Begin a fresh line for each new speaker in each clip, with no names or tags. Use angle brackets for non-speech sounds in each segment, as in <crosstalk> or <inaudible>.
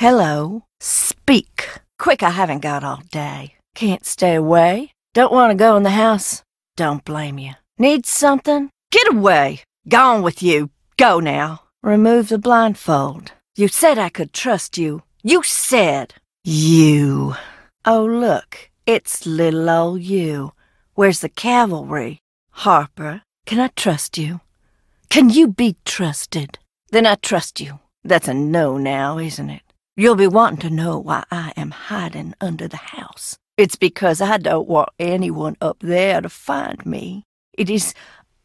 Hello. Speak. Quick, I haven't got all day. Can't stay away. Don't want to go in the house. Don't blame you. Need something? Get away. Gone with you. Go now. Remove the blindfold. You said I could trust you. You said. You. Oh, look. It's little old you. Where's the cavalry? Harper, can I trust you? Can you be trusted? Then I trust you. That's a no now, isn't it? You'll be wanting to know why I am hiding under the house. It's because I don't want anyone up there to find me. It is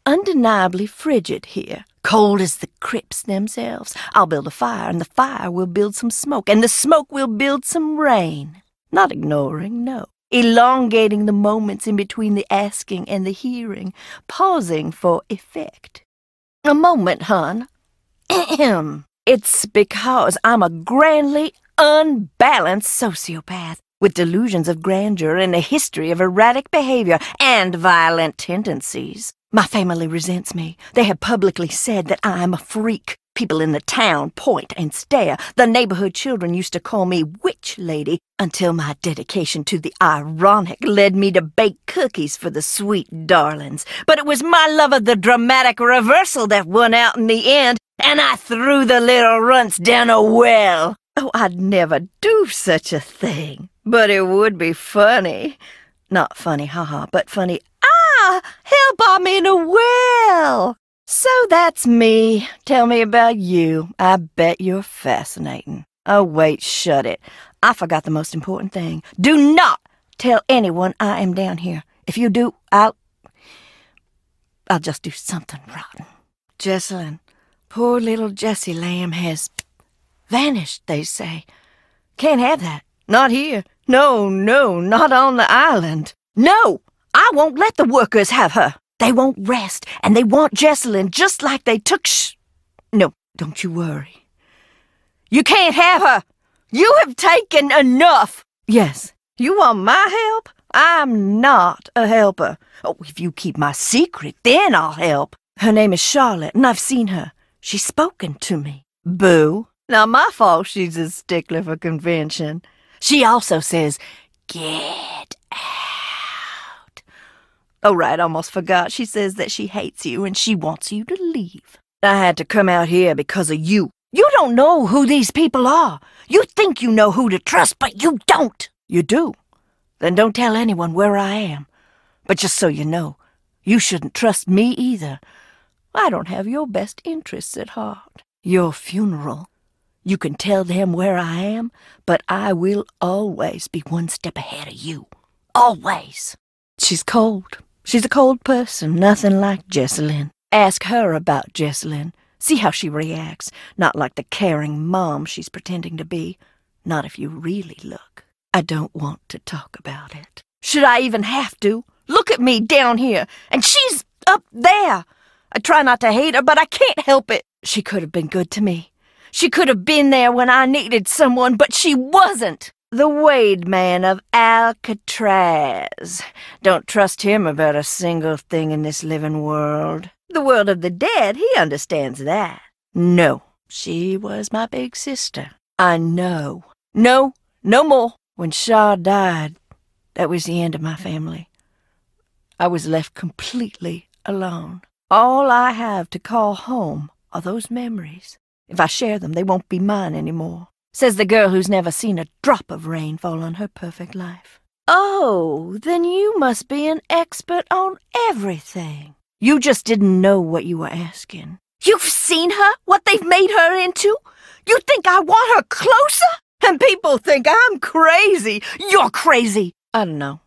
undeniably frigid here, cold as the crypts themselves. I'll build a fire, and the fire will build some smoke, and the smoke will build some rain. Not ignoring, no elongating the moments in between the asking and the hearing, pausing for effect. A moment, hon. <clears throat> Ahem. It's because I'm a grandly unbalanced sociopath with delusions of grandeur and a history of erratic behavior and violent tendencies. My family resents me. They have publicly said that I'm a freak, People in the town point and stare. The neighborhood children used to call me Witch Lady until my dedication to the ironic led me to bake cookies for the sweet darlings. But it was my love of the dramatic reversal that won out in the end, and I threw the little runts down a well. Oh, I'd never do such a thing. But it would be funny. Not funny, haha, but funny. Ah! Help, I'm in a well! So that's me. Tell me about you. I bet you're fascinating. Oh, wait, shut it. I forgot the most important thing. Do not tell anyone I am down here. If you do, I'll. I'll just do something rotten. Jessalyn, poor little Jessie Lamb has vanished, they say. Can't have that. Not here. No, no, not on the island. No! I won't let the workers have her. They won't rest, and they want Jessalyn just like they took sh. No, don't you worry. You can't have her. You have taken enough. Yes, you want my help? I'm not a helper. Oh, if you keep my secret, then I'll help. Her name is Charlotte, and I've seen her. She's spoken to me. Boo. Not my fault she's a stickler for convention. She also says, get out. Oh, right, almost forgot. She says that she hates you and she wants you to leave. I had to come out here because of you. You don't know who these people are. You think you know who to trust, but you don't. You do. Then don't tell anyone where I am. But just so you know, you shouldn't trust me either. I don't have your best interests at heart. Your funeral. You can tell them where I am, but I will always be one step ahead of you. Always. She's cold. She's a cold person, nothing like Jessalyn. Ask her about Jessalyn. See how she reacts. Not like the caring mom she's pretending to be. Not if you really look. I don't want to talk about it. Should I even have to? Look at me down here, and she's up there. I try not to hate her, but I can't help it. She could have been good to me. She could have been there when I needed someone, but she wasn't. The Wade man of Alcatraz. Don't trust him about a single thing in this living world. The world of the dead, he understands that. No, she was my big sister. I know. No, no more. When Shaw died, that was the end of my family. I was left completely alone. All I have to call home are those memories. If I share them, they won't be mine any more says the girl who's never seen a drop of rain fall on her perfect life. Oh, then you must be an expert on everything. You just didn't know what you were asking. You've seen her? What they've made her into? You think I want her closer? And people think I'm crazy. You're crazy. I don't know.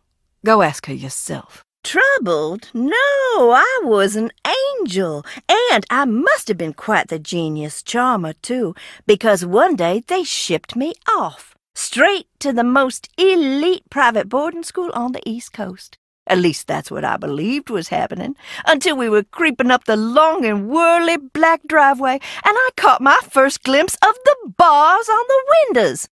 Go ask her yourself. Troubled? No, I was an angel. And I must have been quite the genius charmer, too, because one day they shipped me off, straight to the most elite private boarding school on the East Coast. At least that's what I believed was happening, until we were creeping up the long and whirly black driveway, and I caught my first glimpse of the bars on the windows.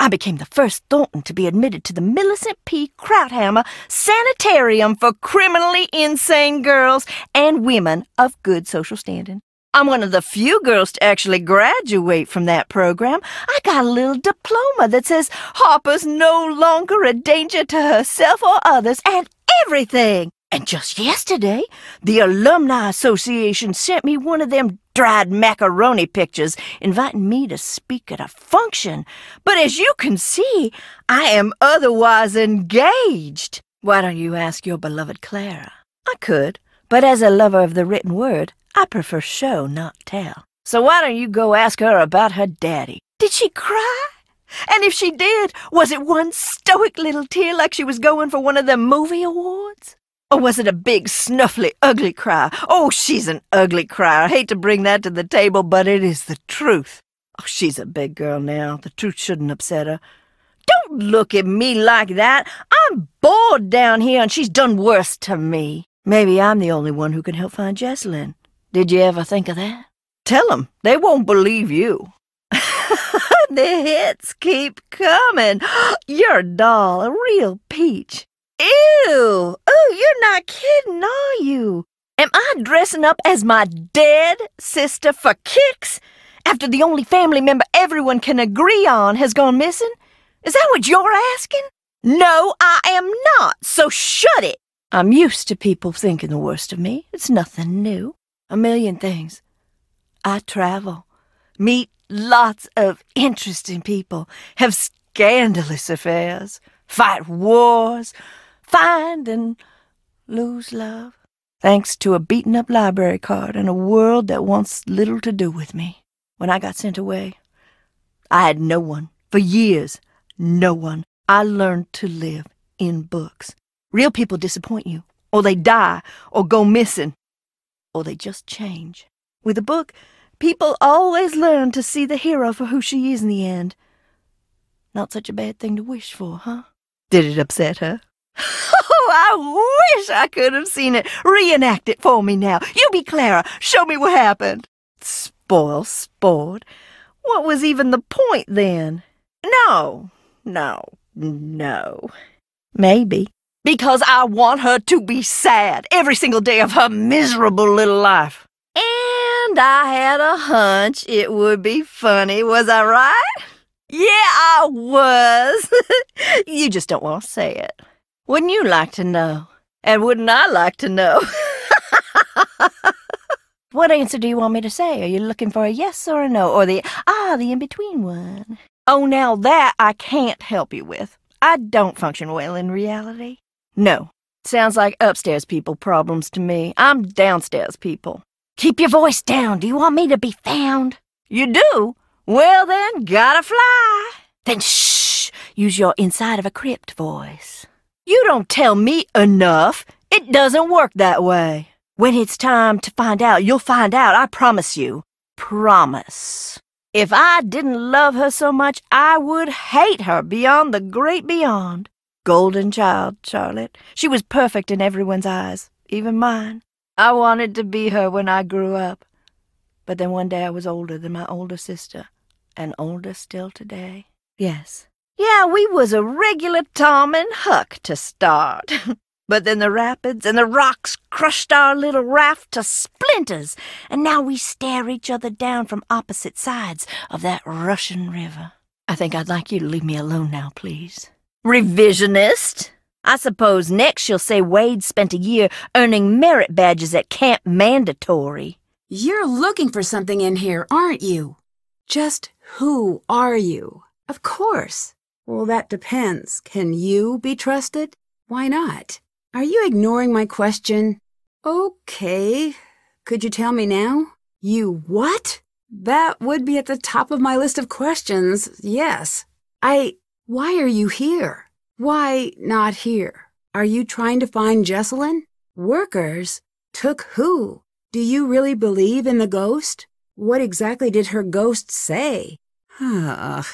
I became the first Thornton to be admitted to the Millicent P. Krauthammer Sanitarium for criminally insane girls and women of good social standing. I'm one of the few girls to actually graduate from that program. I got a little diploma that says Harper's no longer a danger to herself or others and everything. And just yesterday, the Alumni Association sent me one of them dried macaroni pictures inviting me to speak at a function. But as you can see, I am otherwise engaged. Why don't you ask your beloved Clara? I could, but as a lover of the written word, I prefer show, not tell. So why don't you go ask her about her daddy? Did she cry? And if she did, was it one stoic little tear like she was going for one of them movie awards? Or was it a big, snuffly, ugly cry? Oh, she's an ugly cry. I hate to bring that to the table, but it is the truth. Oh, she's a big girl now. The truth shouldn't upset her. Don't look at me like that. I'm bored down here, and she's done worse to me. Maybe I'm the only one who can help find Jessalyn. Did you ever think of that? Tell 'em. They won't believe you. <laughs> the hits keep coming. <gasps> You're a doll, a real peach. Ew! Oh, you're not kidding, are you? Am I dressing up as my dead sister for kicks after the only family member everyone can agree on has gone missing? Is that what you're asking? No, I am not, so shut it. I'm used to people thinking the worst of me. It's nothing new. A million things. I travel, meet lots of interesting people, have scandalous affairs, fight wars, find and lose love, thanks to a beaten up library card and a world that wants little to do with me. When I got sent away, I had no one. For years, no one. I learned to live in books. Real people disappoint you, or they die, or go missing, or they just change. With a book, people always learn to see the hero for who she is in the end. Not such a bad thing to wish for, huh? Did it upset her? Oh, I wish I could have seen it. Reenact it for me now. You be Clara. Show me what happened. Spoil sport. What was even the point then? No, no, no. Maybe. Because I want her to be sad every single day of her miserable little life. And I had a hunch it would be funny, was I right? Yeah, I was. <laughs> you just don't want to say it. Wouldn't you like to know? And wouldn't I like to know? <laughs> what answer do you want me to say? Are you looking for a yes or a no? Or the, ah, the in between one? Oh, now that I can't help you with. I don't function well in reality. No. Sounds like upstairs people problems to me. I'm downstairs people. Keep your voice down. Do you want me to be found? You do? Well, then, gotta fly. Then shh. Use your inside of a crypt voice. You don't tell me enough. It doesn't work that way. When it's time to find out, you'll find out, I promise you. Promise. If I didn't love her so much, I would hate her beyond the great beyond. Golden child, Charlotte. She was perfect in everyone's eyes, even mine. I wanted to be her when I grew up. But then one day I was older than my older sister, and older still today. Yes, yeah, we was a regular Tom and Huck to start. <laughs> but then the rapids and the rocks crushed our little raft to splinters, and now we stare each other down from opposite sides of that rushing river. I think I'd like you to leave me alone now, please. Revisionist! I suppose next you'll say Wade spent a year earning merit badges at Camp Mandatory.
You're looking for something in here, aren't you? Just who are you? Of course. Well, that depends. Can you be trusted? Why not? Are you ignoring my question? Okay. Could you tell me now? You what? That would be at the top of my list of questions, yes. I. Why are you here? Why not here? Are you trying to find Jessalyn? Workers? Took who? Do you really believe in the ghost? What exactly did her ghost say? Ugh.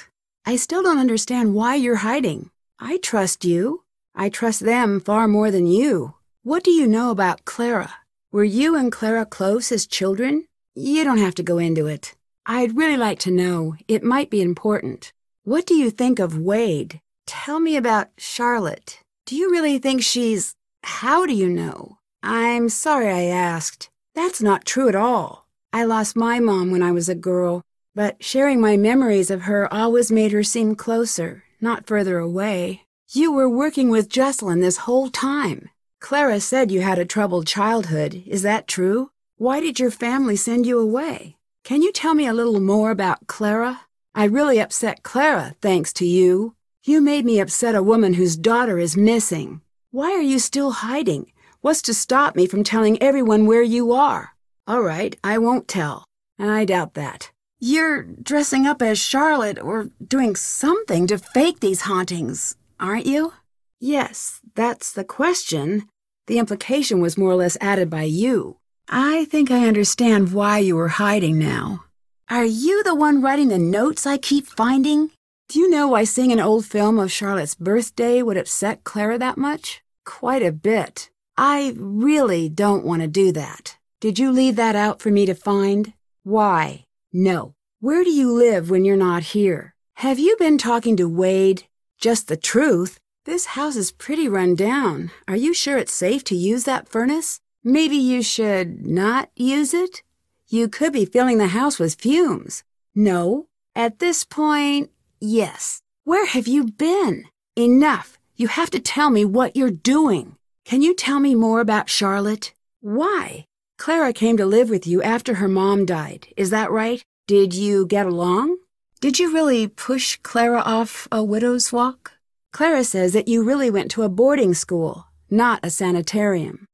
I still don't understand why you're hiding. I trust you. I trust them far more than you. What do you know about Clara? Were you and Clara close as children? You don't have to go into it. I'd really like to know. It might be important. What do you think of Wade? Tell me about Charlotte. Do you really think she's... How do you know? I'm sorry I asked. That's not true at all. I lost my mom when I was a girl, but sharing my memories of her always made her seem closer, not further away. You were working with Jessalyn this whole time. Clara said you had a troubled childhood. Is that true? Why did your family send you away? Can you tell me a little more about Clara? I really upset Clara, thanks to you. You made me upset a woman whose daughter is missing. Why are you still hiding? What's to stop me from telling everyone where you are? All right, I won't tell. And I doubt that. You're dressing up as Charlotte or doing something to fake these hauntings, aren't you? Yes, that's the question. The implication was more or less added by you. I think I understand why you were hiding now. Are you the one writing the notes I keep finding? Do you know why seeing an old film of Charlotte's birthday would upset Clara that much? Quite a bit. I really don't want to do that. Did you leave that out for me to find? Why? No. Where do you live when you're not here? Have you been talking to Wade? Just the truth. This house is pretty run down. Are you sure it's safe to use that furnace? Maybe you should not use it? You could be filling the house with fumes. No. At this point, yes. Where have you been? Enough. You have to tell me what you're doing. Can you tell me more about Charlotte? Why? Clara came to live with you after her mom died. Is that right? Did you get along? Did you really push Clara off a widow's walk? Clara says that you really went to a boarding school, not a sanitarium.